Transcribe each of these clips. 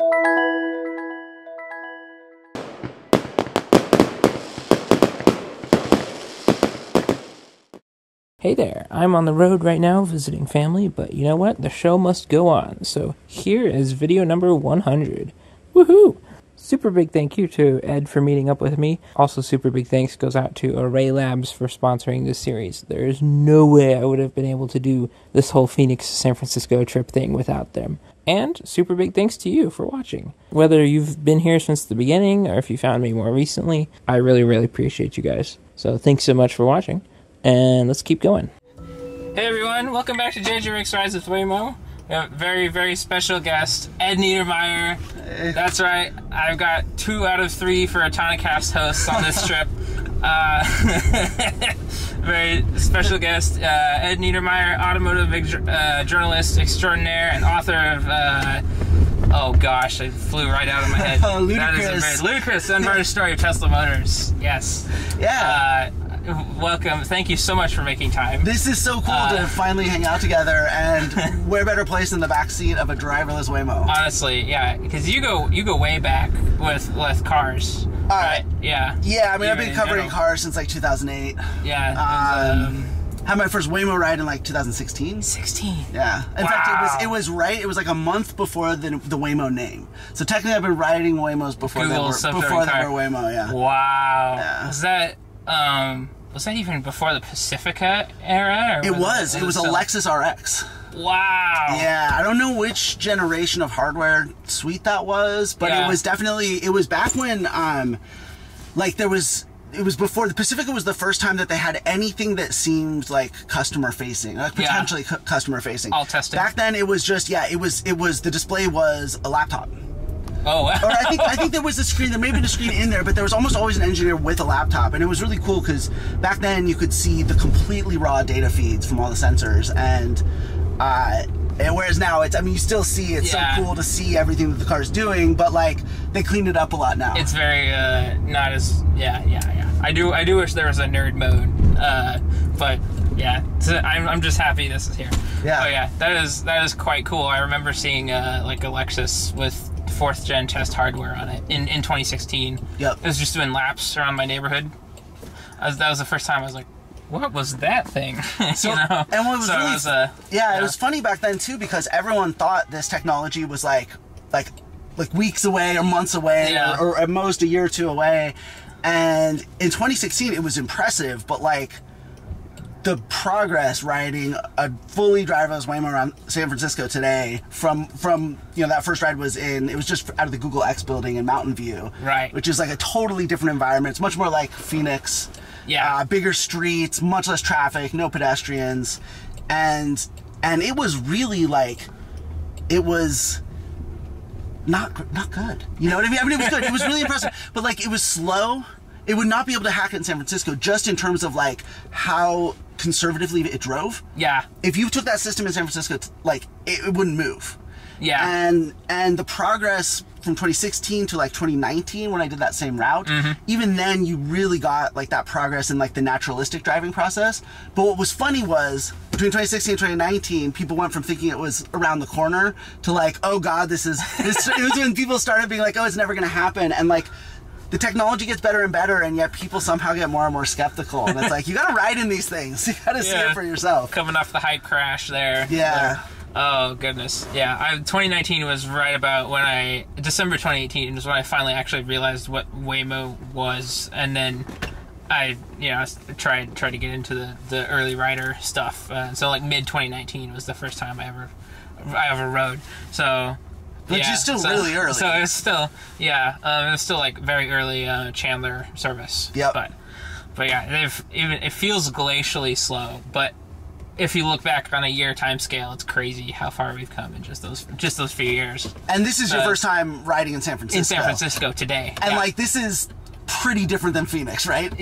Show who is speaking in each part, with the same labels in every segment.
Speaker 1: Hey there, I'm on the road right now visiting family, but you know what? The show must go on. So here is video number 100. Woohoo! Super big thank you to Ed for meeting up with me. Also, super big thanks goes out to Array Labs for sponsoring this series. There is no way I would have been able to do this whole Phoenix San Francisco trip thing without them. And super big thanks to you for watching. Whether you've been here since the beginning or if you found me more recently, I really, really appreciate you guys. So thanks so much for watching and let's keep going. Hey everyone, welcome back to JJRicks Rides with Waymo. We have a very, very special guest, Ed Niedermeyer. Hey. That's right, I've got two out of three for Autonocast hosts on this trip. Uh, very special guest, uh, Ed Niedermeyer, automotive uh, journalist extraordinaire and author of. Uh, oh gosh, it flew right out of my head.
Speaker 2: oh, ludicrous.
Speaker 1: That is a very ludicrous, unvarnished story of Tesla Motors. Yes.
Speaker 2: Yeah.
Speaker 1: Uh, welcome. Thank you so much for making time.
Speaker 2: This is so cool uh, to finally hang out together, and where better place than the back seat of a driverless Waymo?
Speaker 1: Honestly, yeah, because you go you go way back with with cars.
Speaker 2: All right.
Speaker 1: Yeah.
Speaker 2: Yeah, I mean, I've been covering cars since like 2008.
Speaker 1: Yeah.
Speaker 2: Um, had my first Waymo ride in like 2016.
Speaker 1: 16.
Speaker 2: Yeah. In wow. fact, it was it was right. It was like a month before the the Waymo name. So technically, I've been riding Waymos before
Speaker 1: Google
Speaker 2: they were before they were Waymo. Yeah.
Speaker 1: Wow. Yeah. Was that um was that even before the Pacifica era?
Speaker 2: it was. was. It, was, a Lexus RX.
Speaker 1: Wow.
Speaker 2: Yeah, I don't know which generation of hardware suite that was, but yeah. it was definitely it was back when um like there was it was before the Pacifica was the first time that they had anything that seemed like customer facing, like potentially yeah. customer facing.
Speaker 1: All tested.
Speaker 2: Back then it was just yeah, it was it was the display was a laptop.
Speaker 1: Oh, wow.
Speaker 2: or I think I think there was a screen. There may have been a screen in there, but there was almost always an engineer with a laptop, and it was really cool because back then you could see the completely raw data feeds from all the sensors, and uh, and whereas now it's I mean you still see it's yeah. so cool to see everything that the car's doing, but like they cleaned it up a lot now.
Speaker 1: It's very uh, not as yeah yeah yeah. I do I do wish there was a nerd mode, uh, but yeah, so I'm, I'm just happy this is here.
Speaker 2: Yeah.
Speaker 1: Oh yeah, that is that is quite cool. I remember seeing uh, like a Lexus with fourth gen test hardware on it in, in 2016.
Speaker 2: Yep.
Speaker 1: I was just doing laps around my neighborhood. Was, that was the first time I was like, what was that thing?
Speaker 2: So, you know? And what was so really, was, uh, yeah, yeah, it was funny back then too because everyone thought this technology was like, like, like weeks away or months away
Speaker 1: yeah.
Speaker 2: or, or at most a year or two away. And in 2016, it was impressive, but like the progress riding a fully driverless Waymo around San Francisco today from from you know that first ride was in it was just out of the Google X building in Mountain View
Speaker 1: right
Speaker 2: which is like a totally different environment it's much more like Phoenix
Speaker 1: yeah
Speaker 2: uh, bigger streets much less traffic no pedestrians and and it was really like it was not not good you know what I mean I mean it was good it was really impressive but like it was slow it would not be able to hack it in San Francisco just in terms of like how conservatively it drove.
Speaker 1: Yeah.
Speaker 2: If you took that system in San Francisco, like it, it wouldn't move.
Speaker 1: Yeah.
Speaker 2: And and the progress from 2016 to like 2019 when I did that same route,
Speaker 1: mm-hmm.
Speaker 2: even then you really got like that progress in like the naturalistic driving process. But what was funny was between 2016 and 2019, people went from thinking it was around the corner to like, oh god, this is this. it was when people started being like, oh, it's never gonna happen, and like the technology gets better and better, and yet people somehow get more and more skeptical. And it's like you got to ride in these things. You got to yeah. see it for yourself.
Speaker 1: Coming off the hype crash there.
Speaker 2: Yeah.
Speaker 1: Oh goodness, yeah. I, 2019 was right about when I December 2018 was when I finally actually realized what Waymo was, and then I you know I tried tried to get into the the early rider stuff. Uh, so like mid 2019 was the first time I ever I ever rode. So
Speaker 2: which
Speaker 1: yeah,
Speaker 2: is still
Speaker 1: so,
Speaker 2: really early.
Speaker 1: So it's still, yeah, um, it's still like very early uh, Chandler service.
Speaker 2: Yeah.
Speaker 1: But, but yeah, they've even it feels glacially slow. But if you look back on a year time scale, it's crazy how far we've come in just those just those few years.
Speaker 2: And this is your uh, first time riding in San Francisco.
Speaker 1: In San Francisco today.
Speaker 2: And
Speaker 1: yeah.
Speaker 2: like this is pretty different than Phoenix, right?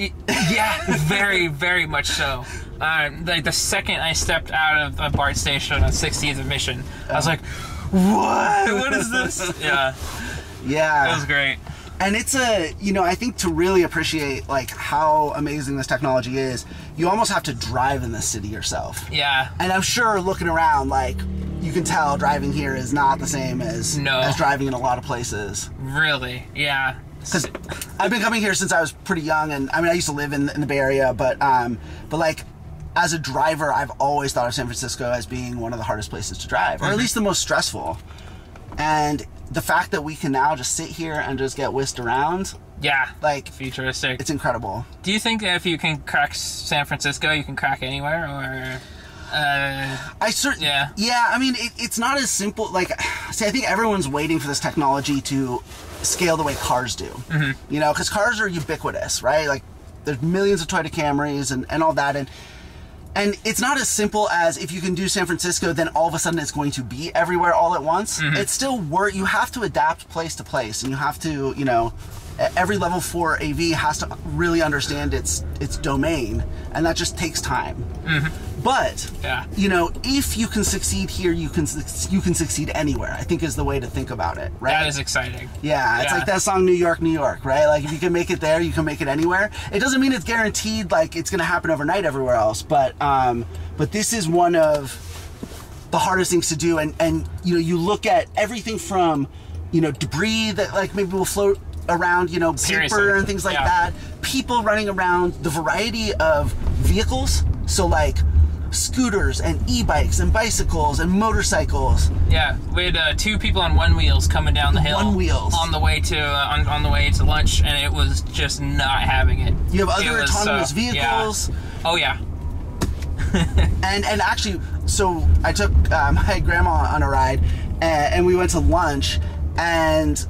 Speaker 1: Yeah, very, very much so. Um, like the second I stepped out of, of BART station on 60th and Mission, I was like what? What is this? yeah.
Speaker 2: Yeah.
Speaker 1: That was great.
Speaker 2: And it's a, you know, I think to really appreciate like how amazing this technology is, you almost have to drive in the city yourself.
Speaker 1: Yeah.
Speaker 2: And I'm sure looking around, like you can tell driving here is not the same as
Speaker 1: No.
Speaker 2: as driving in a lot of places.
Speaker 1: Really? Yeah.
Speaker 2: Because I've been coming here since I was pretty young, and I mean I used to live in, in the Bay Area, but um, but like as a driver, I've always thought of San Francisco as being one of the hardest places to drive, or at least the most stressful. And the fact that we can now just sit here and just get whisked around,
Speaker 1: Yeah.
Speaker 2: like
Speaker 1: Futuristic.
Speaker 2: it's incredible.
Speaker 1: Do you think that if you can crack San Francisco, you can crack anywhere, or? Uh,
Speaker 2: I certainly,
Speaker 1: Yeah.
Speaker 2: yeah. I mean, it, it's not as simple. Like, see, I think everyone's waiting for this technology to scale the way cars do. Mm-hmm. You know, because cars are ubiquitous, right? Like, there's millions of Toyota Camrys and and all that, and and it's not as simple as if you can do San Francisco, then all of a sudden it's going to be everywhere all at once. Mm-hmm. It's still work. You have to adapt place to place, and you have to, you know, every level four AV has to really understand its its domain, and that just takes time. Mm-hmm. But
Speaker 1: Yeah.
Speaker 2: you know, if you can succeed here, you can you can succeed anywhere. I think is the way to think about it, right?
Speaker 1: that is exciting.
Speaker 2: Yeah, it's
Speaker 1: Yeah.
Speaker 2: like that song New York, New York, right? Like if you can make it there, you can make it anywhere. It doesn't mean it's guaranteed like it's going to happen overnight everywhere else, but um but this is one of the hardest things to do and and you know, you look at everything from you know, debris that like maybe will float around, you know, paper
Speaker 1: Seriously.
Speaker 2: and things like
Speaker 1: Yeah.
Speaker 2: that. People running around, the variety of vehicles, so like scooters and e-bikes and bicycles and motorcycles.
Speaker 1: Yeah, we had uh, two people on one wheels coming down the hill.
Speaker 2: One wheels.
Speaker 1: on the way to uh, on, on the way to lunch, and it was just not having it.
Speaker 2: You have other
Speaker 1: was, uh,
Speaker 2: autonomous
Speaker 1: yeah.
Speaker 2: vehicles.
Speaker 1: Oh yeah,
Speaker 2: and and actually so i took uh, my grandma on a ride and, and we went to lunch and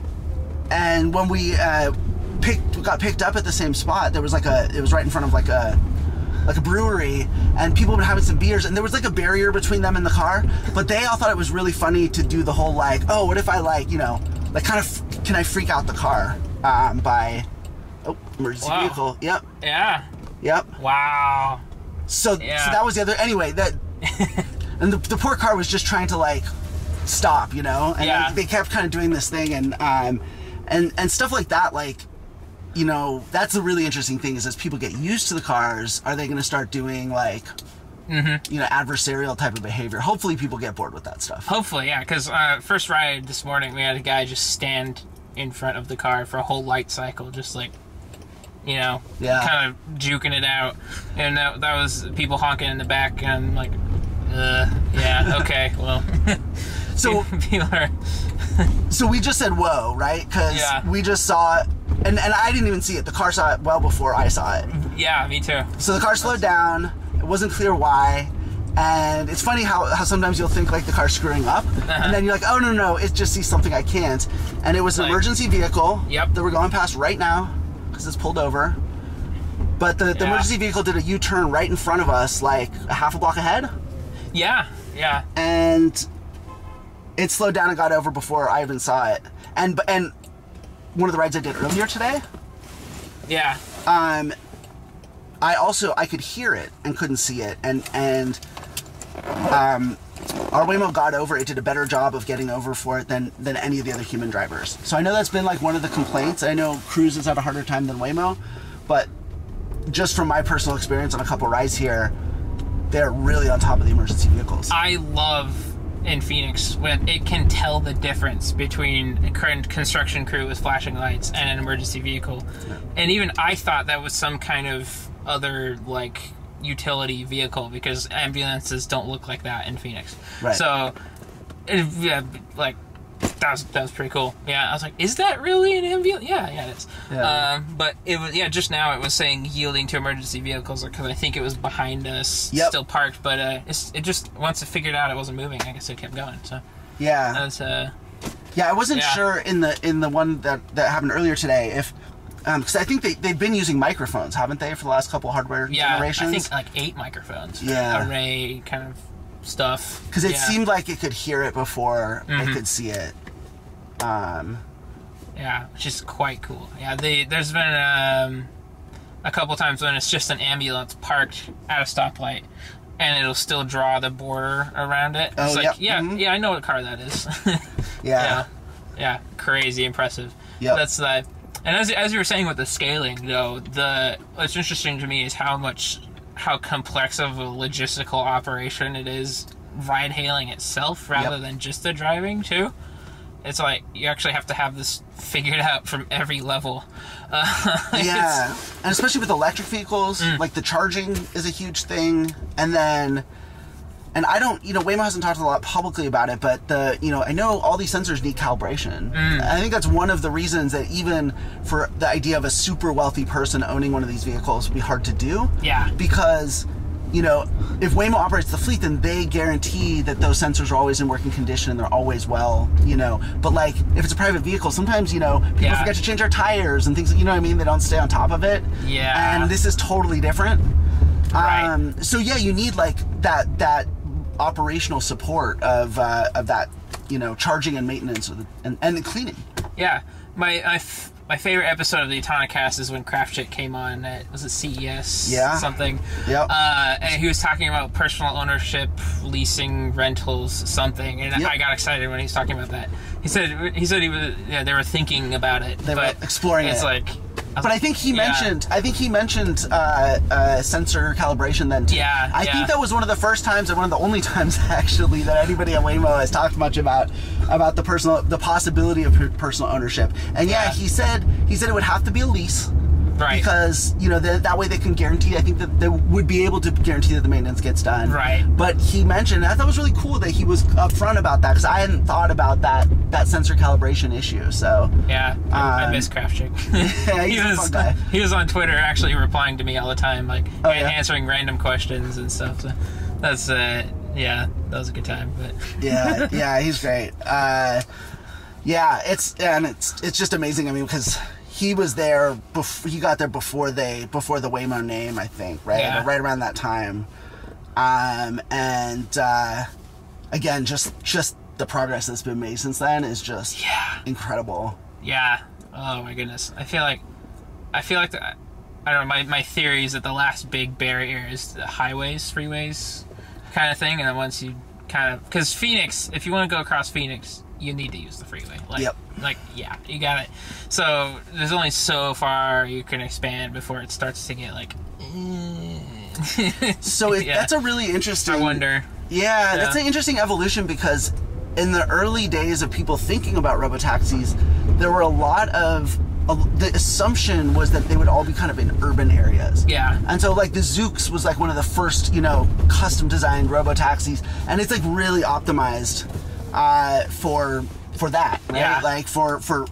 Speaker 2: and when we uh, picked got picked up at the same spot there was like a it was right in front of like a like a brewery and people were having some beers and there was like a barrier between them and the car but they all thought it was really funny to do the whole like oh what if i like you know like kind of can i freak out the car um, by oh emergency
Speaker 1: Wow.
Speaker 2: vehicle yep
Speaker 1: yeah.
Speaker 2: yep
Speaker 1: Wow.
Speaker 2: so,
Speaker 1: Yeah.
Speaker 2: so that was the other. Anyway, that and the, the poor car was just trying to like stop, you know, and
Speaker 1: Yeah.
Speaker 2: they kept kind of doing this thing and um and and stuff like that. Like, you know, that's the really interesting thing is as people get used to the cars, are they going to start doing like
Speaker 1: Mm-hmm.
Speaker 2: you know adversarial type of behavior? Hopefully, people get bored with that stuff.
Speaker 1: Hopefully, yeah. Because uh, first ride this morning, we had a guy just stand in front of the car for a whole light cycle, just like. You know,
Speaker 2: Yeah.
Speaker 1: kind of juking it out, and that, that was people honking in the back, and like, uh, yeah, okay, well,
Speaker 2: So
Speaker 1: people are,
Speaker 2: so we just said whoa, right? Because
Speaker 1: Yeah.
Speaker 2: we just saw. And, and I didn't even see it. The car saw it well before I saw it.
Speaker 1: yeah, me too.
Speaker 2: So the car slowed down. It wasn't clear why. And it's funny how, how sometimes you'll think like the car's screwing up, uh-huh. and then you're like, oh no, no, no, it just sees something I can't. And it was an
Speaker 1: Like-
Speaker 2: emergency vehicle
Speaker 1: Yep.
Speaker 2: that we're going past right now because it's pulled over. But the, the
Speaker 1: Yeah.
Speaker 2: emergency vehicle did a U-turn right in front of us, like a half a block ahead,
Speaker 1: Yeah, yeah,
Speaker 2: and it slowed down and got over before I even saw it. And and one of the rides I did earlier today,
Speaker 1: yeah,
Speaker 2: um, I also I could hear it and couldn't see it, and and um, our Waymo got over it. Did a better job of getting over for it than than any of the other human drivers. So I know that's been like one of the complaints. I know Cruise has had a harder time than Waymo, but just from my personal experience on a couple rides here, they're really on top of the emergency vehicles.
Speaker 1: I love in Phoenix when it can tell the difference between a current construction crew with flashing lights and an emergency vehicle. And even I thought that was some kind of other like utility vehicle because ambulances don't look like that in Phoenix.
Speaker 2: Right.
Speaker 1: So it, yeah, like that was that was pretty cool. Yeah, I was like, is that really an ambulance? Yeah, yeah, it is.
Speaker 2: Yeah.
Speaker 1: Um, but it was yeah. Just now it was saying yielding to emergency vehicles because I think it was behind us,
Speaker 2: Yep.
Speaker 1: still parked. But uh, it's, it just once it figured out it wasn't moving, I guess it kept going. So
Speaker 2: yeah,
Speaker 1: that's uh,
Speaker 2: Yeah, I wasn't
Speaker 1: Yeah.
Speaker 2: sure in the in the one that that happened earlier today if because I think they they've been using microphones, haven't they, for the last couple hardware generations?
Speaker 1: yeah.
Speaker 2: generations?
Speaker 1: I think like eight microphones.
Speaker 2: Yeah.
Speaker 1: array kind of stuff.
Speaker 2: because it
Speaker 1: yeah.
Speaker 2: seemed like it could hear it before
Speaker 1: Mhm.
Speaker 2: it could see it. Um,
Speaker 1: Yeah, which is quite cool. Yeah, they, there's been um, a couple times when it's just an ambulance parked at a stoplight, and it'll still draw the border around it.
Speaker 2: Oh,
Speaker 1: it's like,
Speaker 2: yep,
Speaker 1: yeah,
Speaker 2: mhm.
Speaker 1: yeah, I know what car that is.
Speaker 2: yeah,
Speaker 1: yeah, yeah, crazy impressive.
Speaker 2: Yeah.
Speaker 1: That's the. And as, as you were saying with the scaling, though, the what's interesting to me is how much how complex of a logistical operation it is ride hailing itself rather
Speaker 2: Yep.
Speaker 1: than just the driving too. It's like you actually have to have this figured out from every level. Uh,
Speaker 2: yeah, and especially with electric vehicles,
Speaker 1: Mm.
Speaker 2: like the charging is a huge thing, and then. And I don't, you know, Waymo hasn't talked a lot publicly about it, but the, you know, I know all these sensors need calibration.
Speaker 1: Mm.
Speaker 2: I think that's one of the reasons that even for the idea of a super wealthy person owning one of these vehicles would be hard to do.
Speaker 1: Yeah.
Speaker 2: Because, you know, if Waymo operates the fleet, then they guarantee that those sensors are always in working condition and they're always well, you know. But like, if it's a private vehicle, sometimes you know people
Speaker 1: Yeah.
Speaker 2: forget to change their tires and things. You know what I mean? They don't stay on top of it.
Speaker 1: Yeah.
Speaker 2: And this is totally different.
Speaker 1: Right.
Speaker 2: Um, so yeah, you need like that that operational support of uh, of that, you know, charging and maintenance of and and the cleaning.
Speaker 1: Yeah, my f- my favorite episode of the Autonocast is when Krafcik came on at was it CES?
Speaker 2: Yeah.
Speaker 1: something.
Speaker 2: Yep.
Speaker 1: Uh, and he was talking about personal ownership, leasing, rentals, something, and
Speaker 2: Yep.
Speaker 1: I got excited when he was talking about that. He said he said he was yeah they were thinking about it.
Speaker 2: They were exploring
Speaker 1: it's
Speaker 2: it.
Speaker 1: like.
Speaker 2: But I think he
Speaker 1: yeah.
Speaker 2: mentioned. I think he mentioned uh, uh, sensor calibration then too.
Speaker 1: Yeah,
Speaker 2: I
Speaker 1: yeah.
Speaker 2: think that was one of the first times and one of the only times actually that anybody at Waymo has talked much about about the personal the possibility of personal ownership. And yeah,
Speaker 1: Yeah.
Speaker 2: he said he said it would have to be a lease.
Speaker 1: Right.
Speaker 2: Because you know that that way they can guarantee. I think that they would be able to guarantee that the maintenance gets done.
Speaker 1: Right.
Speaker 2: But he mentioned I thought it was really cool that he was upfront about that because I hadn't thought about that that sensor calibration issue. So
Speaker 1: Yeah, I, I
Speaker 2: Um,
Speaker 1: miss Krafcik.
Speaker 2: yeah, he's
Speaker 1: he
Speaker 2: a
Speaker 1: was
Speaker 2: fun guy.
Speaker 1: he was on Twitter actually replying to me all the time, like
Speaker 2: Oh, yeah?
Speaker 1: answering random questions and stuff. So that's uh, yeah, that was a good time. But
Speaker 2: yeah, yeah, he's great. Uh, yeah, it's and it's it's just amazing. I mean, because he was there, bef- he got there before they before the Waymo name, I think, right,
Speaker 1: Yeah.
Speaker 2: right around that time. Um, and uh, again, just just the progress that's been made since then is just
Speaker 1: Yeah.
Speaker 2: incredible.
Speaker 1: Yeah. Oh my goodness. I feel like I feel like the, I don't know. My my theory is that the last big barrier is the highways, freeways, kind of thing, and then once you kind of because Phoenix, if you want to go across Phoenix, you need to use the freeway. Like,
Speaker 2: Yep.
Speaker 1: Like yeah, you got it. So there's only so far you can expand before it starts to get like. Mm.
Speaker 2: So it,
Speaker 1: Yeah.
Speaker 2: that's a really interesting.
Speaker 1: I wonder.
Speaker 2: Yeah, that's an interesting evolution because in the early days of people thinking about robotaxis, there were a lot of the assumption was that they would all be kind of in urban areas.
Speaker 1: Yeah.
Speaker 2: And so like the Zoox was like one of the first, you know, custom designed robo taxis and it's like really optimized uh, for for that, right?
Speaker 1: Yeah.
Speaker 2: Like for for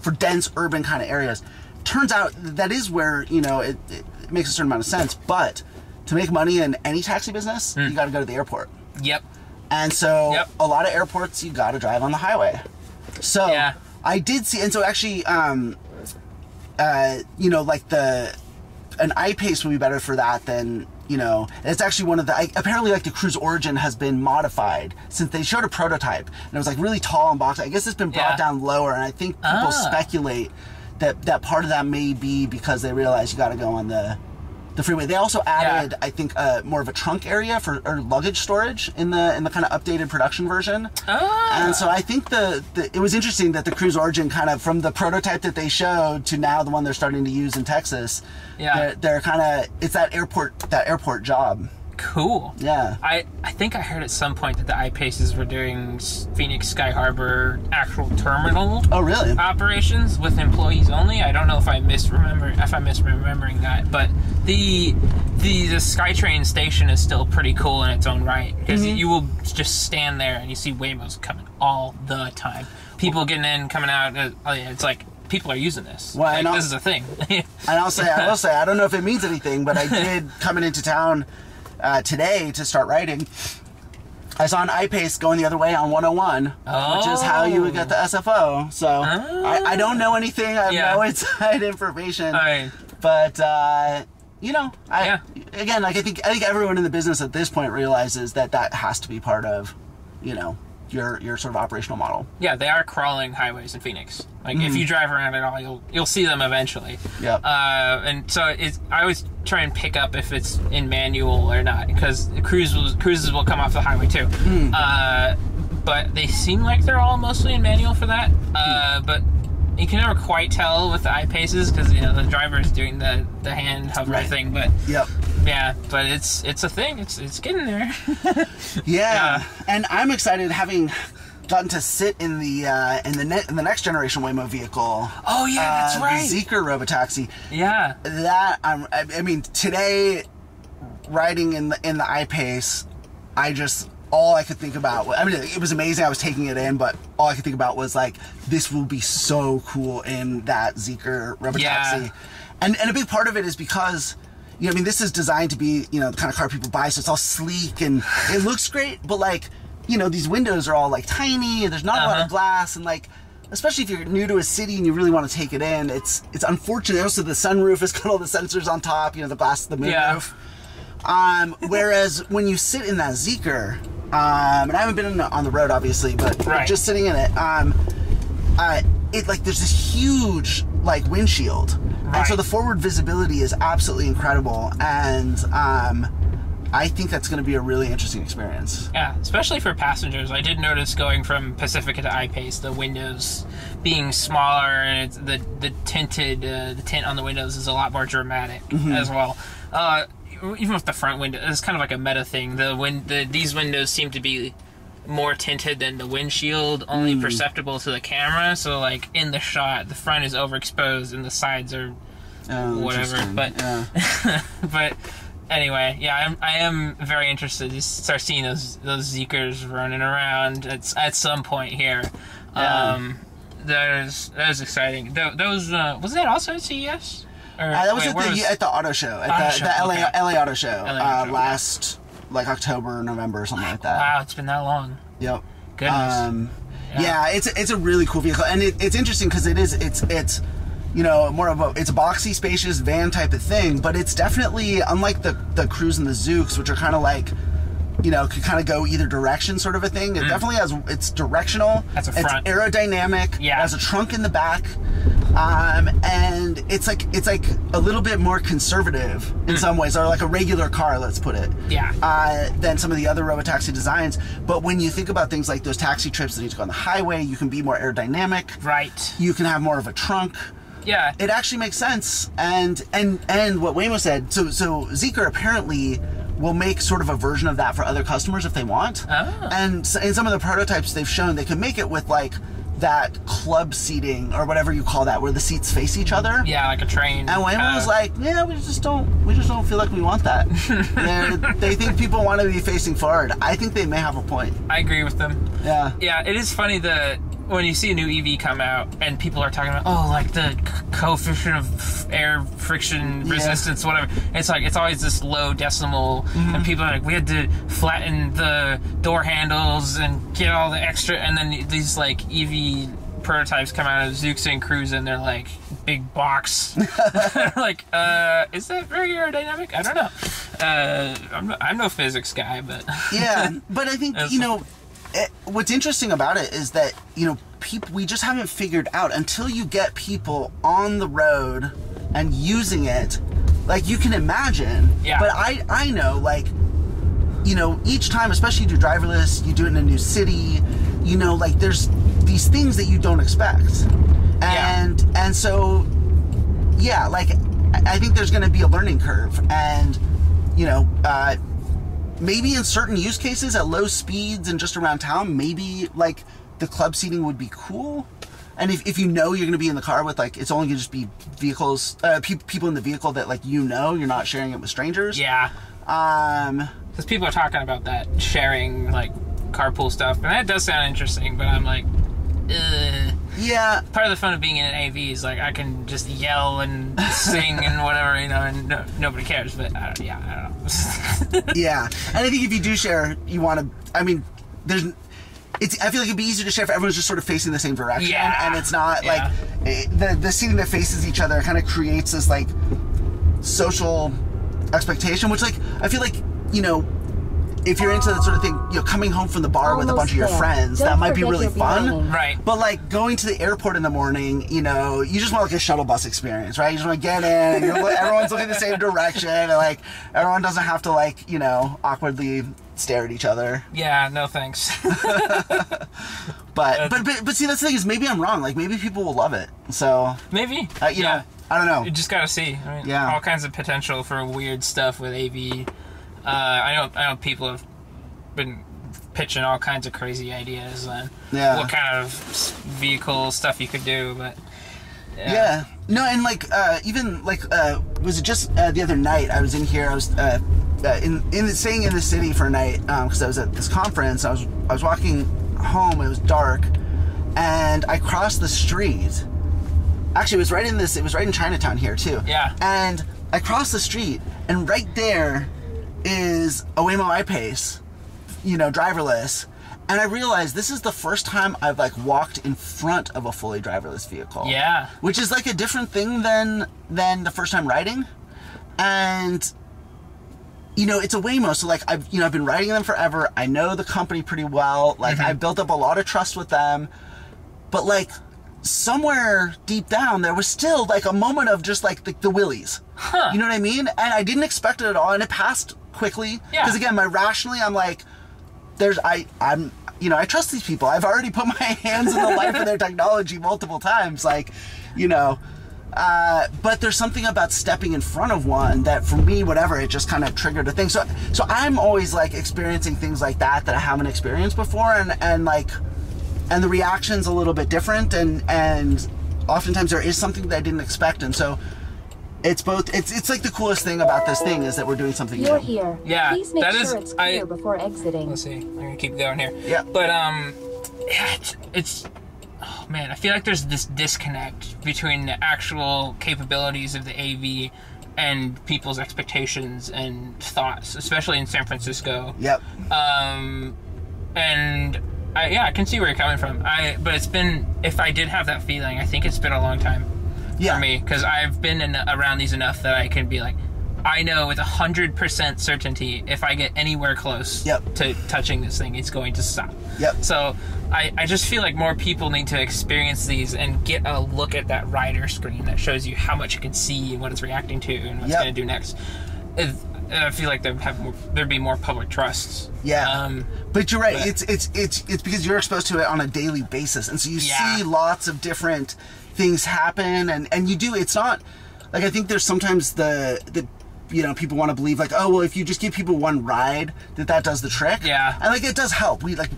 Speaker 2: for dense urban kind of areas. Turns out that is where, you know, it, it makes a certain amount of sense, but to make money in any taxi business, you got to go to the airport.
Speaker 1: Yep.
Speaker 2: And so
Speaker 1: Yep.
Speaker 2: a lot of airports you got to drive on the highway. So
Speaker 1: Yeah.
Speaker 2: I did see, and so actually, um, uh, you know, like the an iPace would be better for that than you know. It's actually one of the I, apparently like the Cruise Origin has been modified since they showed a prototype and it was like really tall and boxy. I guess it's been brought
Speaker 1: Yeah.
Speaker 2: down lower, and I think people
Speaker 1: Ah.
Speaker 2: speculate that that part of that may be because they realize you got to go on the the freeway. They also added, I think, uh, more of a trunk area for or luggage storage in the in the kind of updated production version.
Speaker 1: Ah.
Speaker 2: And so I think the, the it was interesting that the Cruise Origin kind of from the prototype that they showed to now the one they're starting to use in Texas.
Speaker 1: Yeah.
Speaker 2: they're, they're kind of it's that airport that airport job.
Speaker 1: Cool.
Speaker 2: Yeah.
Speaker 1: I, I think I heard at some point that the iPaces were doing Phoenix Sky Harbor actual terminal
Speaker 2: Oh really?
Speaker 1: operations with employees only. I don't know if I misremember if I'm misremembering that, but the the the SkyTrain station is still pretty cool in its own right because
Speaker 2: Mm-hmm.
Speaker 1: you will just stand there and you see Waymos coming all the time. People getting in, coming out. uh, oh It's like people are using this.
Speaker 2: Well,
Speaker 1: like,
Speaker 2: know-
Speaker 1: this is a thing.
Speaker 2: And I'll say I will say I don't know if it means anything, but I did coming into town uh, today to start writing. I saw an iPace going the other way on 101, which is how you would get the SFO. So I, I don't know anything. I have
Speaker 1: Yeah.
Speaker 2: no inside information. But uh, you know, I
Speaker 1: Yeah.
Speaker 2: again, like I think I think everyone in the business at this point realizes that that has to be part of, you know, your your sort of operational model.
Speaker 1: Yeah, they are crawling highways in Phoenix. Like if
Speaker 2: Mm-hmm.
Speaker 1: you drive around at all, you'll you'll see them eventually.
Speaker 2: Yeah.
Speaker 1: Uh, and so it's I always try and pick up if it's in manual or not because cruise will, cruises will come off the highway too.
Speaker 2: Hmm.
Speaker 1: Uh, but they seem like they're all mostly in manual for that. Uh, but you can never quite tell with the iPaces because you know the driver is doing the the hand hover
Speaker 2: Right.
Speaker 1: thing. But
Speaker 2: Yep.
Speaker 1: Yeah, but it's it's a thing. It's it's getting there.
Speaker 2: Yeah.
Speaker 1: Yeah.
Speaker 2: and I'm excited having gotten to sit in the uh, in the ne- in the next generation Waymo vehicle.
Speaker 1: Oh yeah, that's
Speaker 2: uh,
Speaker 1: right.
Speaker 2: The Zeekr Robotaxi.
Speaker 1: yeah.
Speaker 2: That I'm. I, I mean, today, riding in the in the iPace, I just all I could think about. I mean, it was amazing. I was taking it in, but all I could think about was like, this will be so cool in that Zeekr Robotaxi.
Speaker 1: Yeah.
Speaker 2: And and a big part of it is because. You know, I mean, this is designed to be, you know, the kind of car people buy, so it's all sleek and it looks great, but like, you know, these windows are all like tiny, and there's not a lot
Speaker 1: Uh-huh.
Speaker 2: of glass, and like, especially if you're new to a city and you really want to take it in, it's it's unfortunate. Also, the sunroof has got all the sensors on top, you know, the glass of the
Speaker 1: Yeah.
Speaker 2: moonroof. Um, whereas when you sit in that Zeekr, um, and I haven't been in, on the road obviously, but
Speaker 1: Right.
Speaker 2: just sitting in it, um, uh, it like there's this huge like windshield, and so the forward visibility is absolutely incredible, and um, I think that's going to be a really interesting experience.
Speaker 1: Yeah, especially for passengers. I did notice going from Pacifica to iPace, the windows being smaller and it's, the the tinted uh, the tint on the windows is a lot more dramatic as well. Uh, even with the front window, it's kind of like a meta thing. The win the these windows seem to be more tinted than the windshield, only perceptible to the camera. So like in the shot, the front is overexposed and the sides are
Speaker 2: Oh,
Speaker 1: Whatever, but-
Speaker 2: yeah.
Speaker 1: but anyway, yeah, I'm I am very interested to start seeing those those Zeekrs running around at at some point here.
Speaker 2: Yeah.
Speaker 1: Um, that is that is exciting. Th- those uh, was that also at CES? Or,
Speaker 2: Uh, that was,
Speaker 1: wait,
Speaker 2: at, the, at the auto show, at
Speaker 1: Auto
Speaker 2: the,
Speaker 1: show,
Speaker 2: the LA,
Speaker 1: okay.
Speaker 2: LA Auto Show,
Speaker 1: LA
Speaker 2: uh,
Speaker 1: Auto Show,
Speaker 2: last like October, November, or something like that.
Speaker 1: Wow, it's been that long.
Speaker 2: Yep.
Speaker 1: Goodness.
Speaker 2: Um,
Speaker 1: Yeah.
Speaker 2: yeah. it's it's a really cool vehicle, and it, it's interesting because it is it's it's you know more of a it's a boxy, spacious van type of thing, but it's definitely unlike the the Cruise and the Zoox, which are kind of like. You know, could kind of go either direction, sort of a thing. It definitely has. It's directional.
Speaker 1: That's a front.
Speaker 2: it's aerodynamic.
Speaker 1: Yeah.
Speaker 2: It has a trunk in the back, um, and it's like it's like a little bit more conservative in some ways, or like a regular car. Let's put it
Speaker 1: Yeah.
Speaker 2: uh, than some of the other robotaxi designs. But when you think about things like those taxi trips that need to go on the highway, you can be more aerodynamic.
Speaker 1: Right.
Speaker 2: You can have more of a trunk.
Speaker 1: Yeah.
Speaker 2: It actually makes sense. And and and what Waymo said. So so Zeekr apparently will make sort of a version of that for other customers if they want.
Speaker 1: Oh.
Speaker 2: And in some of the prototypes they've shown, they can make it with like that club seating or whatever you call that, where the seats face each other.
Speaker 1: yeah, like a train.
Speaker 2: And Waymo
Speaker 1: uh,
Speaker 2: was like, "Yeah, we just don't, we just don't feel like we want that." They think people want to be facing forward. I think they may have a point.
Speaker 1: I agree with them.
Speaker 2: Yeah,
Speaker 1: Yeah, it is funny that when you see a new EV come out and people are talking about, oh, like the coefficient of air friction
Speaker 2: Yeah.
Speaker 1: resistance, whatever. It's like it's always this low decimal,
Speaker 2: Mm-hmm.
Speaker 1: and people are like, we had to flatten the door handles and get all the extra, and then these like EV prototypes come out of Zoox and Cruise, and they're like big box. like, uh, is that very aerodynamic? I don't know. Uh, I'm, no, I'm no physics guy, but
Speaker 2: yeah. But I think you know, it, what's interesting about it is that you know, people we just haven't figured out until you get people on the road and using it. Like you can imagine.
Speaker 1: Yeah.
Speaker 2: But I I know like you know, each time, especially you do driverless, you do it in a new city, you know, like there's these things that you don't expect.
Speaker 1: Yeah.
Speaker 2: And and so yeah, like I I think there's gonna be a learning curve and you know, uh maybe in certain use cases at low speeds and just around town, maybe like the club seating would be cool. And if, if you know you're going to be in the car with like, it's only going to just be vehicles, uh, pe- people in the vehicle that like you know, you're not sharing it with strangers.
Speaker 1: yeah.
Speaker 2: Um,
Speaker 1: Because people are talking about that sharing like carpool stuff, and that does sound interesting. But I'm like, Ugh.
Speaker 2: Yeah,
Speaker 1: part of the fun of being in an AV is like I can just yell and sing and whatever, you know, and no, nobody cares. But I don't, yeah, I don't know.
Speaker 2: yeah. And I think if you do share, you want to, I mean, there's, it's, I feel like it'd be easier to share if everyone's just sort of facing the same direction.
Speaker 1: Yeah.
Speaker 2: And it's not
Speaker 1: Yeah.
Speaker 2: like eh, the, the seating that faces each other kind of creates this like social expectation, which like, I feel like, you know, if you're into that sort of thing, you know, coming home from the bar with a bunch of your friends,
Speaker 3: Don't
Speaker 2: that might be really fun.
Speaker 1: right.
Speaker 2: But like going to the airport in the morning, you know, you just want like a shuttle bus experience, right? You just want to get in, you're, everyone's looking the same direction, and like everyone doesn't have to like you know awkwardly stare at each other.
Speaker 1: Yeah, no thanks.
Speaker 2: But but but, but see, that's the thing is maybe I'm wrong. Like maybe people will love it. So
Speaker 1: Maybe.
Speaker 2: uh, you
Speaker 1: yeah.
Speaker 2: know, I don't know.
Speaker 1: You just gotta see. I mean,
Speaker 2: Yeah.
Speaker 1: all kinds of potential for weird stuff with AV. Uh, I know, I know people have been pitching all kinds of crazy ideas on
Speaker 2: Yeah.
Speaker 1: what kind of vehicle stuff you could do, but
Speaker 2: Yeah. No, and like uh, even like uh, was it just uh, the other night? I was in here. I was uh, uh, in in staying in the city for a night because I was at this conference. I was I was walking home. It was dark, and I crossed the street. Actually, it was right in this. It was right in Chinatown here too.
Speaker 1: Yeah.
Speaker 2: And I crossed the street, and right there is a Waymo I-Pace, you know, driverless. And I realized this is the first time I've like walked in front of a fully driverless vehicle.
Speaker 1: Yeah,
Speaker 2: which is like a different thing than than the first time riding. And you know it's a waymo so like i've you know i've been riding them forever. I know the company pretty well. Like mm-hmm. i've built up a lot of trust with them. But like somewhere deep down there was still like a moment of just like the, the willies.
Speaker 1: Huh.
Speaker 2: you know what i mean? And i didn't expect it at all and it passed quickly
Speaker 1: Yeah.
Speaker 2: because again my rationally i'm like there's I I'm you know I trust these people. I've already put my hands in the life of their technology multiple times. Like, you know, uh, but there's something about stepping in front of one that for me, whatever, it just kind of triggered a thing. So so I'm always like experiencing things like that that I haven't experienced before, and and like and the reaction's a little bit different, and and oftentimes there is something that I didn't expect, and so. It's both. It's it's like the coolest thing about this thing is that we're doing something
Speaker 3: You're
Speaker 2: new.
Speaker 3: here.
Speaker 1: Yeah,
Speaker 3: Please make
Speaker 1: that
Speaker 3: sure
Speaker 1: is-
Speaker 3: it's
Speaker 1: I-
Speaker 3: before exiting.
Speaker 1: let's see. I'm gonna keep going here.
Speaker 2: Yeah.
Speaker 1: But um, yeah, it's, it's oh man, I feel like there's this disconnect between the actual capabilities of the AV and people's expectations and thoughts, especially in San Francisco.
Speaker 2: Yep.
Speaker 1: Um, and I, yeah, I can see where you're coming from. I, but it's been, if I did have that feeling, I think it's been a long time
Speaker 2: Yeah.
Speaker 1: for me because I've been in, around these enough that I can be like, I know with a hundred percent certainty if I get anywhere close
Speaker 2: Yep.
Speaker 1: to touching this thing, it's going to stop.
Speaker 2: Yep.
Speaker 1: So I, I just feel like more people need to experience these and get a look at that rider screen that shows you how much it can see and what it's reacting to and what it's
Speaker 2: Yep.
Speaker 1: going to do next. It, I feel like there'd have more, there'd be more public trusts.
Speaker 2: Yeah.
Speaker 1: Um,
Speaker 2: But you're right.
Speaker 1: But-
Speaker 2: It's it's it's it's because you're exposed to it on a daily basis, and so you
Speaker 1: Yeah.
Speaker 2: see lots of different things happen, and and you do. It's not like I think there's sometimes the the you know people want to believe like oh well if you just give people one ride that that does the trick.
Speaker 1: Yeah.
Speaker 2: And like it does help. We like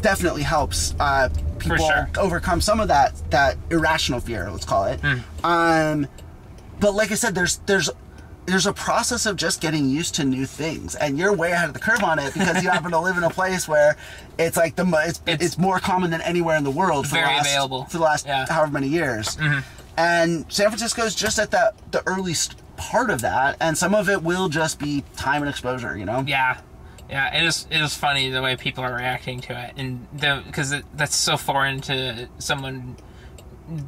Speaker 2: definitely helps uh, people
Speaker 1: sure.
Speaker 2: overcome some of that that irrational fear. Let's call it.
Speaker 1: Hmm.
Speaker 2: Um, but like I said, there's there's there's a process of just getting used to new things, and you're way ahead of the curve on it because you happen to live in a place where it's like the it's, it's,
Speaker 1: It's-
Speaker 2: more common than anywhere in the world. For
Speaker 1: Very
Speaker 2: the last,
Speaker 1: available.
Speaker 2: for the last
Speaker 1: Yeah.
Speaker 2: However many years. Mm-hmm. And San Francisco is just at that the earliest part of that, and some of it will just be time and exposure. You know.
Speaker 1: Yeah, yeah. It is. It is funny the way people are reacting to it, and the because that's so foreign to someone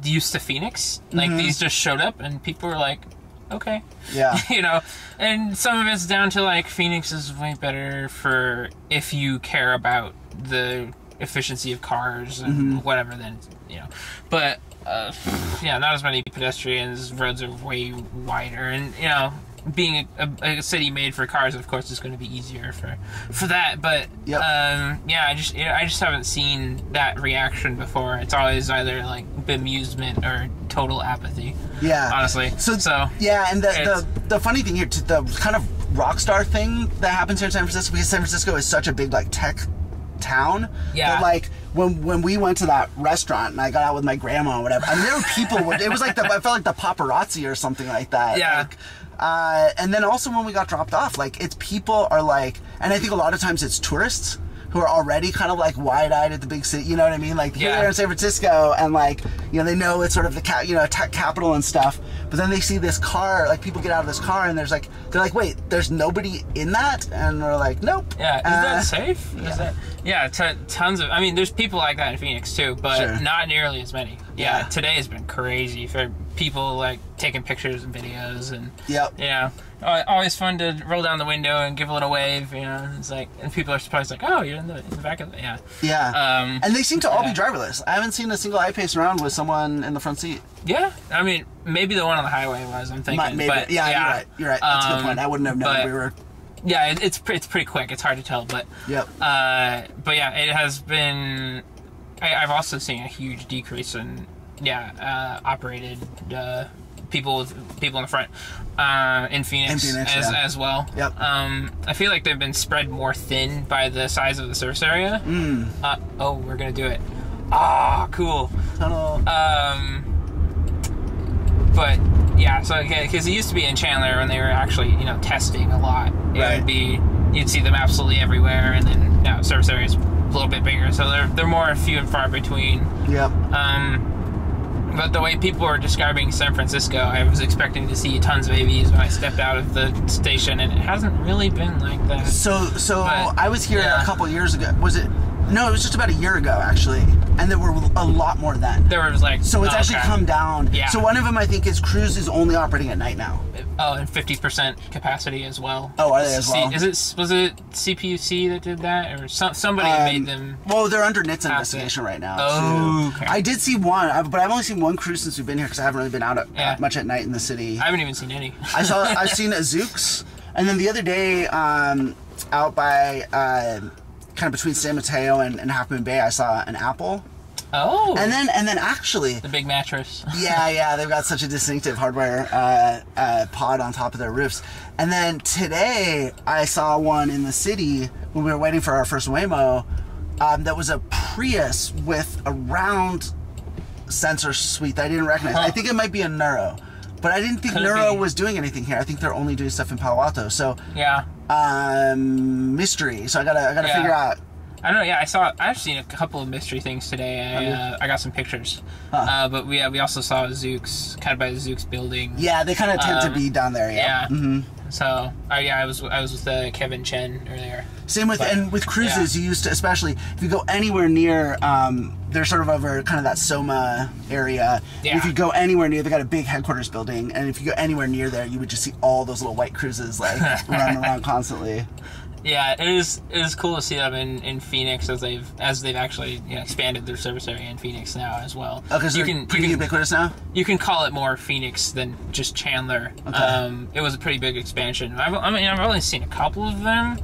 Speaker 1: used to Phoenix. Like mm-hmm. these just showed up, and people were like, "Okay."
Speaker 2: Yeah.
Speaker 1: you know, and some of it's down to like Phoenix is way better for if you care about the efficiency of cars and whatever. Then you know, but uh, yeah, not as many pedestrians. Roads are way wider, and you know, being a, a, a city made for cars, of course, is going to be easier for for that. But
Speaker 2: Yep.
Speaker 1: um, yeah, I just I just haven't seen that reaction before. It's always either like bemusement or total apathy.
Speaker 2: Yeah.
Speaker 1: honestly.
Speaker 2: So,
Speaker 1: so
Speaker 2: yeah, and the, the the funny thing here, the kind of rock star thing that happens here in San Francisco, because San Francisco is such a big like tech town.
Speaker 1: Yeah.
Speaker 2: That, like when when we went to that restaurant and I got out with my grandma or whatever, I mean, there were people. It was like the I felt like the paparazzi or something like that.
Speaker 1: Yeah.
Speaker 2: Like, uh, and then also when we got dropped off, like it's people are like, and I think a lot of times it's tourists who are already kind of like wide-eyed at the big city. You know what I mean? Like here
Speaker 1: Yeah.
Speaker 2: they're in San Francisco, and like you know they know it's sort of the ca- you know tech capital and stuff. But then they see this car, like people get out of this car, and there's like they're like, wait, there's nobody in that, and we're like, nope.
Speaker 1: Yeah, is
Speaker 2: Uh,
Speaker 1: that safe? Is
Speaker 2: yeah.
Speaker 1: that yeah? T- tons of. I mean, there's people like that in Phoenix too, but
Speaker 2: Sure.
Speaker 1: not nearly as many. Yeah,
Speaker 2: Yeah.
Speaker 1: today has been crazy for people like taking pictures and videos and yeah. Uh, always fun to roll down the window and give a little wave. You know, it's like and people are surprised like, oh, you're in the, in the back of the yeah.
Speaker 2: Yeah.
Speaker 1: Um,
Speaker 2: and they seem to all
Speaker 1: yeah.
Speaker 2: be driverless. I haven't seen a single iPace around with someone in the front seat.
Speaker 1: Yeah, I mean, maybe the one on the highway was. I'm thinking,
Speaker 2: maybe.
Speaker 1: but
Speaker 2: yeah, you're right. You're right. That's a good
Speaker 1: Um,
Speaker 2: point. I wouldn't have known.
Speaker 1: but-
Speaker 2: we were.
Speaker 1: Yeah, it, it's it's pretty quick. It's hard to tell, but
Speaker 2: Yep.
Speaker 1: Uh, but yeah, it has been. I, I've also seen a huge decrease in yeah uh, operated uh, people with people in the front uh, in Phoenix,
Speaker 2: In Phoenix,
Speaker 1: as
Speaker 2: yeah.
Speaker 1: as well.
Speaker 2: Yep.
Speaker 1: Um, I feel like they've been spread more thin by the size of the surface area.
Speaker 2: Hmm.
Speaker 1: Uh, oh, we're gonna do it. Ah, cool.
Speaker 2: Tunnel.
Speaker 1: Um, but yeah, so because it used to be in Chandler when they were actually you know testing a lot, it
Speaker 2: Right.
Speaker 1: would be you'd see them absolutely everywhere, and then now service areas a little bit bigger, so they're they're more a few and far between.
Speaker 2: yep.
Speaker 1: Um, but the way people were describing San Francisco, I was expecting to see tons of AVs when I stepped out of the station, and it hasn't really been like that.
Speaker 2: So, so
Speaker 1: But,
Speaker 2: I was here
Speaker 1: yeah.
Speaker 2: a couple years ago. Was it? No, it was just about a year ago actually, and there were a lot more then.
Speaker 1: There was like
Speaker 2: So it's
Speaker 1: oh,
Speaker 2: actually
Speaker 1: okay.
Speaker 2: come down.
Speaker 1: Yeah.
Speaker 2: So one of them I think is Cruise is only operating at night now.
Speaker 1: Oh, and fifty percent capacity as well.
Speaker 2: Oh, are they as well?
Speaker 1: is it was it CPUC that did that, or some, somebody
Speaker 2: Um,
Speaker 1: made them?
Speaker 2: Well, they're under
Speaker 1: it.
Speaker 2: investigation right now.
Speaker 1: Oh, okay.
Speaker 2: I did see one, but I've only seen one cruise since we've been here because I haven't really been out at,
Speaker 1: Yeah.
Speaker 2: much at night in the city.
Speaker 1: I haven't even seen any.
Speaker 2: I saw, I've seen a Zoox, and then the other day, um, out by uh, kind of between San Mateo and, and Half Moon Bay, I saw an Apple,
Speaker 1: oh,
Speaker 2: and then and then actually,
Speaker 1: the big mattress.
Speaker 2: yeah, yeah, they've got such a distinctive hardware uh, uh, pod on top of their roofs. And then today, I saw one in the city when we were waiting for our first Waymo. Um, that was a Prius with a round sensor suite that I didn't recognize.
Speaker 1: Huh.
Speaker 2: I think it might be a Nuro, but I didn't think
Speaker 1: Could
Speaker 2: Nuro
Speaker 1: be.
Speaker 2: was doing anything here. I think they're only doing stuff in Palo Alto. So
Speaker 1: Yeah,
Speaker 2: um, mystery. So I gotta I gotta
Speaker 1: Yeah.
Speaker 2: figure out.
Speaker 1: I don't know. Yeah, I saw. I've seen a couple of mystery things today. I, uh, I got some pictures,
Speaker 2: Huh.
Speaker 1: uh, but we uh, we also saw Zoox, kind of by the Zoox building.
Speaker 2: Yeah, they kind of tend to
Speaker 1: Um,
Speaker 2: be down there. Yeah.
Speaker 1: Yeah.
Speaker 2: hmm
Speaker 1: So, uh, yeah, I was I was with uh, Kevin Chen earlier.
Speaker 2: Same with
Speaker 1: But,
Speaker 2: and with cruises, you used to especially if you go anywhere near, um, they're sort of over kind of that Soma area.
Speaker 1: Yeah.
Speaker 2: If you go anywhere near, they got a big headquarters building, and if you go anywhere near there, you would just see all those little white cruises like running around constantly.
Speaker 1: Yeah, it is it is cool to see them in, in Phoenix as they've as they've actually you know, expanded their service area in Phoenix now as well.
Speaker 2: Okay, so
Speaker 1: you can
Speaker 2: pretty
Speaker 1: you can,
Speaker 2: ubiquitous now.
Speaker 1: you can call it more Phoenix than just Chandler.
Speaker 2: Okay.
Speaker 1: Um, it was a pretty big expansion. I've, I mean, I've only seen a couple of them.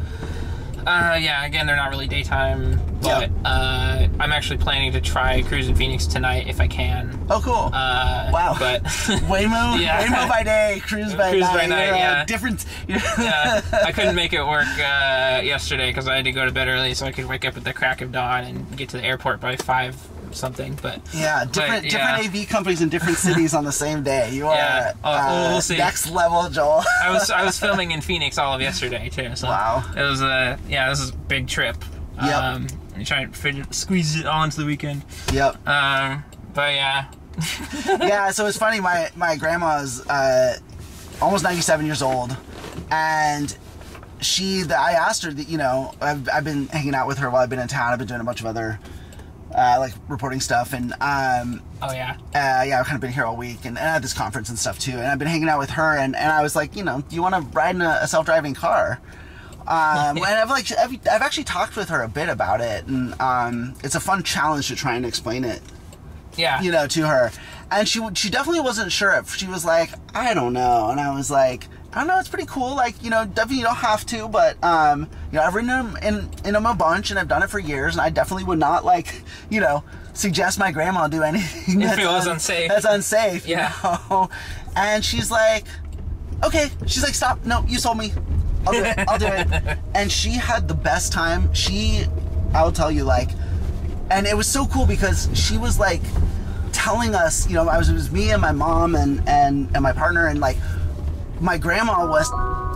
Speaker 1: Uh, yeah, again, they're not really daytime, but
Speaker 2: Yeah.
Speaker 1: uh, I'm actually planning to try cruise in Phoenix tonight if I can.
Speaker 2: Oh, cool.
Speaker 1: Uh,
Speaker 2: Wow.
Speaker 1: But
Speaker 2: Waymo,
Speaker 1: yeah.
Speaker 2: Waymo by day, cruise by
Speaker 1: Cruise
Speaker 2: night.
Speaker 1: by night, yeah.
Speaker 2: Different.
Speaker 1: yeah, I couldn't make it work uh, yesterday because I had to go to bed early so I could wake up at the crack of dawn and get to the airport by five something. But
Speaker 2: Yeah, different
Speaker 1: But, yeah.
Speaker 2: different AV companies in different cities on the same day. You are
Speaker 1: Yeah. Oh,
Speaker 2: uh,
Speaker 1: we'll see.
Speaker 2: next level, Joel.
Speaker 1: I was I was filming in Phoenix all of yesterday too. So
Speaker 2: Wow.
Speaker 1: it was a yeah, this is a big trip.
Speaker 2: Yep.
Speaker 1: Um, trying to fit, squeeze it onto the weekend.
Speaker 2: yep.
Speaker 1: Um, but yeah,
Speaker 2: yeah, so it's funny. My my grandma's uh, almost ninety seven years old, and she. The, I asked her that you know I've I've been hanging out with her while I've been in town. I've been doing a bunch of other uh, like reporting stuff, and um,
Speaker 1: oh yeah,
Speaker 2: uh, yeah, I've kind of been here all week and, and at this conference and stuff too. And I've been hanging out with her, and, and I was like, you know, do you want to ride in a, a self driving car? Um, and I've like I've, I've actually talked with her a bit about it, and um, it's a fun challenge to try and explain it
Speaker 1: yeah.
Speaker 2: you know, to her. And she she definitely wasn't sure if she was like, I don't know. And I was like, I don't know, it's pretty cool. Like, you know, definitely you don't have to, but um, you know, I've ridden them in in them a bunch and I've done it for years and I definitely would not like, you know, suggest my grandma do anything that's un-
Speaker 1: unsafe.
Speaker 2: That's unsafe. you
Speaker 1: Yeah.
Speaker 2: know? And she's like, Okay. She's like, Stop, no, you sold me. I'll do it. I'll do it. And she had the best time. She I'll tell you, like and it was so cool because she was like telling us, you know, I was it was me and my mom and and and my partner and like my grandma was,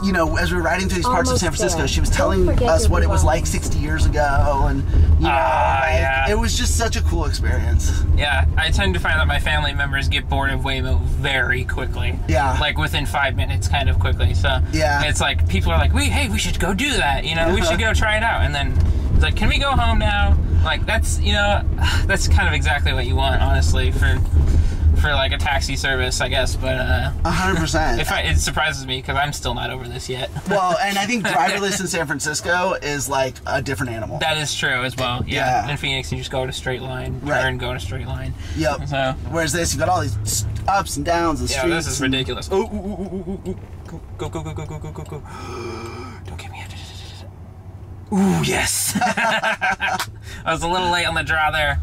Speaker 2: you know, as we were riding through these parts of San Francisco,
Speaker 3: there.
Speaker 2: she was telling us what it was like 60 years ago, and you know,
Speaker 1: Ah,
Speaker 2: like,
Speaker 1: yeah.
Speaker 2: it was just such a cool experience.
Speaker 1: Yeah, I tend to find that my family members get bored of Waymo very quickly.
Speaker 2: Yeah.
Speaker 1: Like within five minutes, kind of quickly. So
Speaker 2: Yeah.
Speaker 1: it's like people are like, "We, hey, we should go do that." You know, we should go try it out. And then it's like, "Can we go home now?" Like that's you know, that's kind of exactly what you want, honestly, for for like a taxi service, I guess. But uh,
Speaker 2: A hundred percent.
Speaker 1: if I, it surprises me because I'm still not over this yet.
Speaker 2: Well, and I think driverless in San Francisco is like a different animal.
Speaker 1: that is true as well. Yeah.
Speaker 2: Yeah.
Speaker 1: In Phoenix, you just go in a straight line,
Speaker 2: Right.
Speaker 1: turn, go in a straight line.
Speaker 2: Yep.
Speaker 1: So
Speaker 2: Whereas this, you got all these ups and downs and
Speaker 1: Yeah,
Speaker 2: streets.
Speaker 1: this is ridiculous. Oh, ooh, ooh, ooh, ooh, ooh. Go, go, go, go, go, go, go, go. Don't get me. Ooh, yes. I was a little late on the draw there.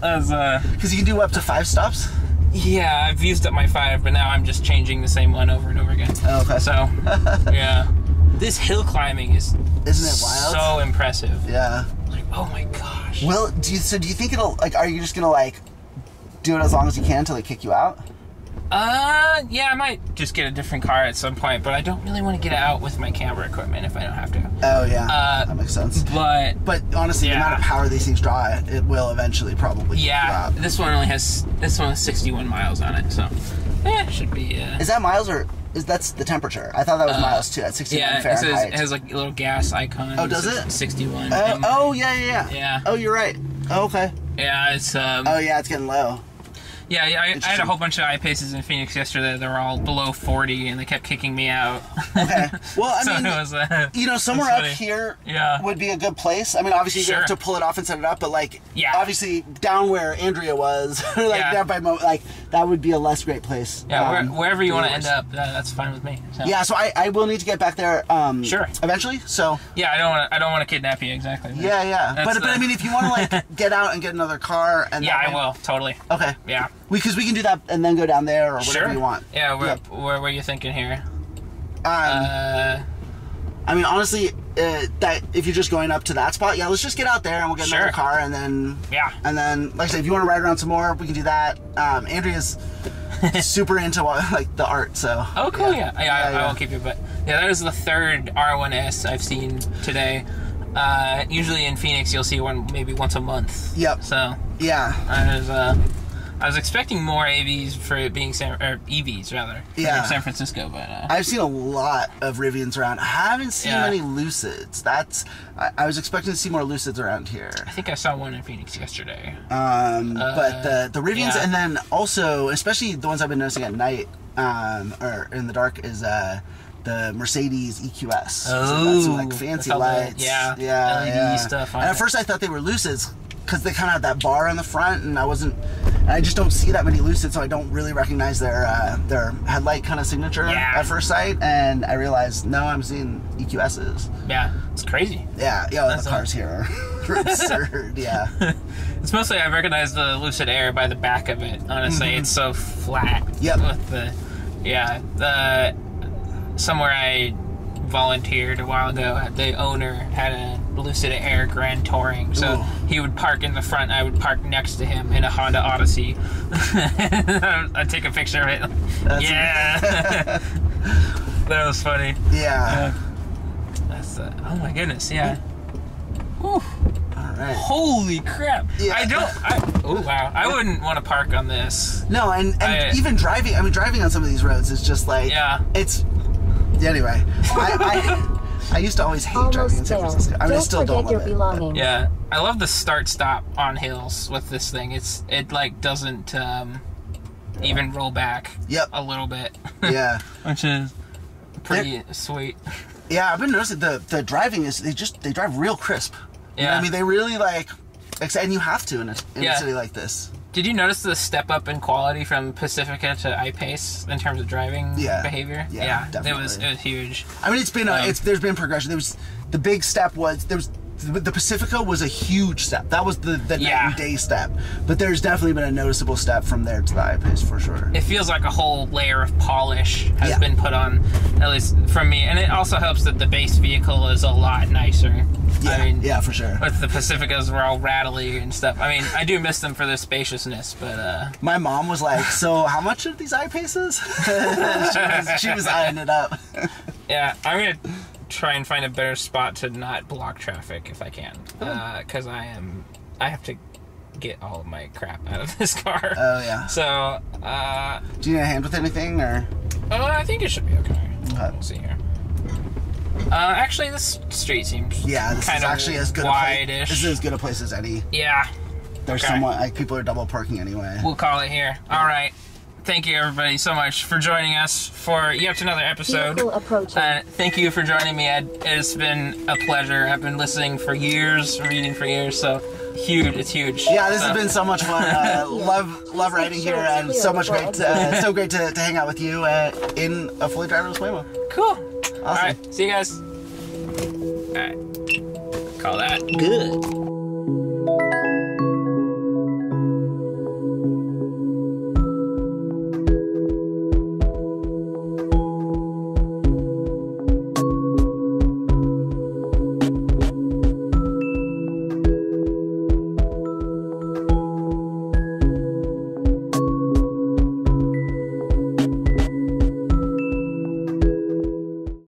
Speaker 1: That was, uh,
Speaker 2: Because you can do up to five stops.
Speaker 1: Yeah, I've used up my five, but now I'm just changing the same one over and over again.
Speaker 2: Oh, okay.
Speaker 1: So, yeah. This hill climbing is
Speaker 2: Isn't it wild?
Speaker 1: so impressive.
Speaker 2: yeah.
Speaker 1: Like, oh my gosh.
Speaker 2: Well, do you, so do you think it'll like? Are you just gonna like do it as long as you can until they kick you out?
Speaker 1: Uh, yeah, I might just get a different car at some point, but I don't really want to get out with my camera equipment if I don't have to.
Speaker 2: Oh yeah,
Speaker 1: Uh,
Speaker 2: that makes sense.
Speaker 1: But
Speaker 2: But honestly, the
Speaker 1: Yeah.
Speaker 2: amount of power these things draw, it will eventually probably
Speaker 1: yeah,
Speaker 2: out.
Speaker 1: this one only has this one has 61 miles on it, so yeah, it should be. Uh,
Speaker 2: Is that miles or is that's the temperature? I thought that was
Speaker 1: Uh,
Speaker 2: miles too. At 61
Speaker 1: yeah, it,
Speaker 2: Fahrenheit.
Speaker 1: says, it has like a little gas icon.
Speaker 2: Oh, does it?
Speaker 1: 61.
Speaker 2: Oh, oh yeah, yeah, yeah.
Speaker 1: Yeah.
Speaker 2: Oh, you're right. Oh, okay.
Speaker 1: yeah, it's um.
Speaker 2: Oh yeah, it's getting low.
Speaker 1: Yeah, I, I had a whole bunch of iPaces in Phoenix yesterday. They were all below 40, and they kept kicking me out.
Speaker 2: Okay. Well, I
Speaker 1: so
Speaker 2: mean,
Speaker 1: it was. Uh,
Speaker 2: you know, somewhere up here
Speaker 1: Yeah.
Speaker 2: would be a good place. I mean, obviously you have to pull it off and set it up, but like,
Speaker 1: Yeah.
Speaker 2: obviously down where Andrea was, like
Speaker 1: Yeah.
Speaker 2: down by Mo, like that would be a less great place.
Speaker 1: yeah, where,
Speaker 2: um,
Speaker 1: wherever you want to end up, uh, that's fine with me. So.
Speaker 2: Yeah, so I, I will need to get back there. Um,
Speaker 1: Sure.
Speaker 2: Eventually. So
Speaker 1: Yeah, I don't want to. I don't want to kidnap you exactly.
Speaker 2: yeah, yeah.
Speaker 1: That's
Speaker 2: But but I mean, if you want to like get out and get another car and
Speaker 1: Yeah, I
Speaker 2: way-
Speaker 1: will totally.
Speaker 2: Okay.
Speaker 1: Yeah.
Speaker 2: Because we, can do that and then go down there or whatever
Speaker 1: Sure.
Speaker 2: you want.
Speaker 1: Yeah, where,
Speaker 2: Yep.
Speaker 1: where, are you thinking here?
Speaker 2: Um,
Speaker 1: Uh,
Speaker 2: I mean, honestly, uh, that if you're just going up to that spot, yeah, let's just get out there and we'll get
Speaker 1: Sure.
Speaker 2: another car and then
Speaker 1: yeah.
Speaker 2: and then like I said, if you want to ride around some more, we can do that. Um, Andrea's super into like the art, so
Speaker 1: Oh, cool. Yeah, yeah, I,
Speaker 2: Yeah,
Speaker 1: I
Speaker 2: yeah.
Speaker 1: will keep you. But yeah, that is the third R1S I've seen today. Uh, usually in Phoenix, you'll see one maybe once a month.
Speaker 2: Yep.
Speaker 1: So
Speaker 2: yeah,
Speaker 1: I was uh, I was expecting more AVs for it being San or EVs rather.
Speaker 2: Yeah.
Speaker 1: San Francisco, but uh,
Speaker 2: I've seen a lot of Rivians around. I haven't seen
Speaker 1: Yeah.
Speaker 2: many Lucids. That's I, I was expecting to see more Lucids around here.
Speaker 1: I think I saw one in Phoenix yesterday.
Speaker 2: Um, but the the Rivians,
Speaker 1: yeah.
Speaker 2: and then also, especially the ones I've been noticing at night um, or in the dark, is uh, the Mercedes EQS. so that's some, like
Speaker 1: Oh,
Speaker 2: fancy
Speaker 1: that's all the-
Speaker 2: lights.
Speaker 1: yeah,
Speaker 2: yeah,
Speaker 1: LED
Speaker 2: yeah.
Speaker 1: stuff on
Speaker 2: And at
Speaker 1: it.
Speaker 2: first, I thought they were Lucids because they kind of had that bar on the front, and I wasn't. I just don't see that many Lucids, so I don't really recognize their uh, their headlight kind of signature
Speaker 1: Yeah.
Speaker 2: at first sight. And I realized, no, I'm seeing EQSs.
Speaker 1: Yeah, it's crazy.
Speaker 2: Yeah, yeah,
Speaker 1: That's
Speaker 2: the cars here are absurd. Yeah.
Speaker 1: It's mostly I recognize the Lucid Air by the back of it. Honestly, it's so flat.
Speaker 2: Yep.
Speaker 1: With the, yeah, the somewhere I volunteered a while ago, the owner had a Lucid Air Grand Touring, so
Speaker 2: Ooh.
Speaker 1: he would park in the front. I would park next to him in a Honda Odyssey. I'd take a picture of it.
Speaker 2: That's-
Speaker 1: yeah. that was funny.
Speaker 2: Yeah.
Speaker 1: That's uh, oh my goodness, yeah. Whew.
Speaker 2: All right.
Speaker 1: Holy crap!
Speaker 2: Yeah.
Speaker 1: I don't. I, oh wow! I wouldn't want to park on this.
Speaker 2: No, and, and
Speaker 1: I-
Speaker 2: even driving. I mean, driving on some of these roads is just like
Speaker 1: Yeah.
Speaker 2: It's anyway. I, I I used to always hate driving in
Speaker 3: Almost
Speaker 2: San
Speaker 3: there.
Speaker 2: Francisco. I mean, I still don't
Speaker 3: forget your
Speaker 2: love it.
Speaker 3: belongings.
Speaker 1: Yeah, I love the start stop on hills with this thing. It's it like doesn't um, even roll back.
Speaker 2: Yep.
Speaker 1: A little bit,
Speaker 2: Yeah,
Speaker 1: which is pretty sweet.
Speaker 2: yeah. I've been noticing the the driving is they just they drive real crisp. You know
Speaker 1: Yeah.
Speaker 2: I mean, they really like. And you have to in a, in
Speaker 1: Yeah.
Speaker 2: a city like this.
Speaker 1: Did you notice the step up in quality from Pacifica to iPace in terms of driving
Speaker 2: Yeah.
Speaker 1: behavior?
Speaker 2: Yeah, yeah,
Speaker 1: it was it was huge.
Speaker 2: I mean, it's been a,
Speaker 1: Um,
Speaker 2: it's there's been progression. There was the big step was there was the Pacifica was a huge step. That was the the
Speaker 1: Yeah.
Speaker 2: day step. But there's definitely been a noticeable step from there to the iPace for sure.
Speaker 1: it feels like a whole layer of polish has
Speaker 2: Yeah.
Speaker 1: been put on, at least from me. And it also helps that the base vehicle is a lot nicer.
Speaker 2: Yeah,
Speaker 1: I mean,
Speaker 2: yeah, for sure.
Speaker 1: with the Pacificas were all rattly and stuff. I mean, I do miss them for their spaciousness, but uh,
Speaker 2: My mom was like, "So, how much are these iPaces?" she, was, she was eyeing it up.
Speaker 1: yeah, I'm gonna try and find a better spot to not block traffic if I can, because I am I have to get all of my crap out of this car.
Speaker 2: Oh yeah.
Speaker 1: so, uh,
Speaker 2: Do you need a hand with anything, or?
Speaker 1: oh, I think it should be okay.
Speaker 2: Okay.
Speaker 1: Let's see here. Uh, actually, this street seems
Speaker 2: Yeah, this
Speaker 1: kind
Speaker 2: is
Speaker 1: of
Speaker 2: actually as good a place.
Speaker 1: wide-ish.
Speaker 2: This is as good a place as any.
Speaker 1: Yeah,
Speaker 2: There's
Speaker 1: Okay.
Speaker 2: somewhat like people are double parking anyway.
Speaker 1: we'll call it here. All right. Thank you, everybody, so much for joining us for yet another episode.
Speaker 3: Vehicle approaching.
Speaker 1: Uh, thank you for joining me, Ed. It's been a pleasure. I've been listening for years, reading for years, so huge. It's huge.
Speaker 2: Yeah, this
Speaker 1: So-
Speaker 2: has been so much fun. Uh, love love riding here, and so much great. Uh, so great to, to hang out with you uh, in a fully driverless Waymo.
Speaker 1: cool. All right, see you guys. All right, call that good.